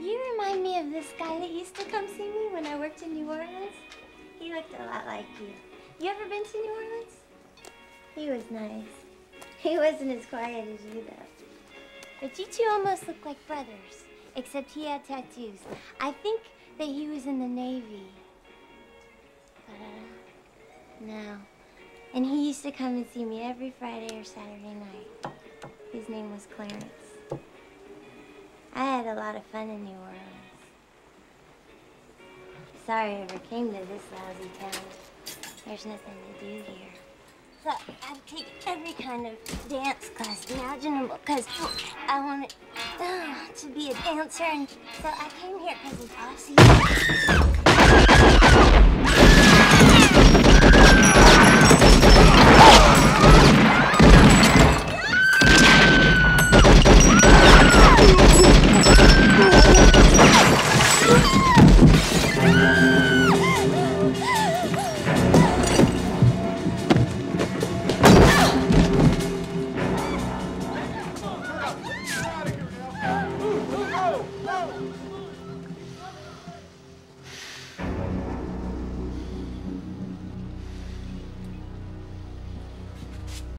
You remind me of this guy that used to come see me when I worked in New Orleans. He looked a lot like you. You ever been to New Orleans? He was nice. He wasn't as quiet as you, though. But you two almost look like brothers, except he had tattoos. I think that he was in the Navy. But, uh, no. And he used to come and see me every Friday or Saturday night. His name was Clarence. I had a lot of fun in New Orleans. Sorry I ever came to this lousy town. There's nothing to do here. So I've taken every kind of dance class imaginable because I wanted uh, to be a dancer. And so I came here because of Bossy.